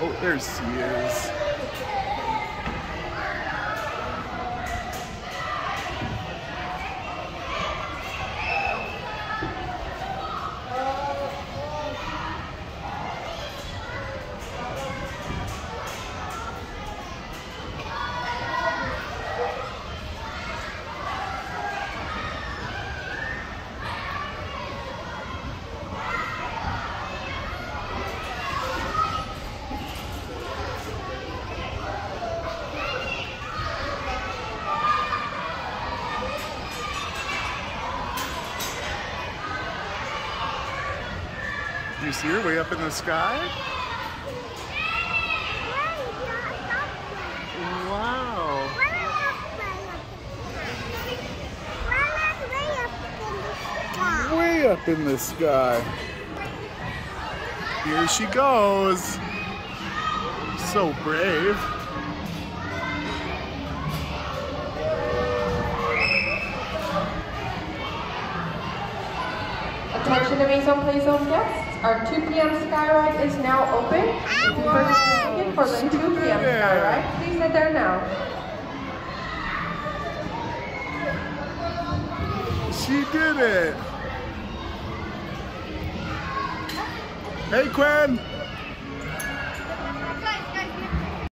Oh, there she is. Do you see her way up in the sky? Wow. Way up in the sky. Here she goes. So brave. Attention Maison Plaisance guests, our 2 p.m. Skyride is now open. If you purchased a ticket for the 2 p.m. Skyride, please head there now. She did it. Hey, Quinn.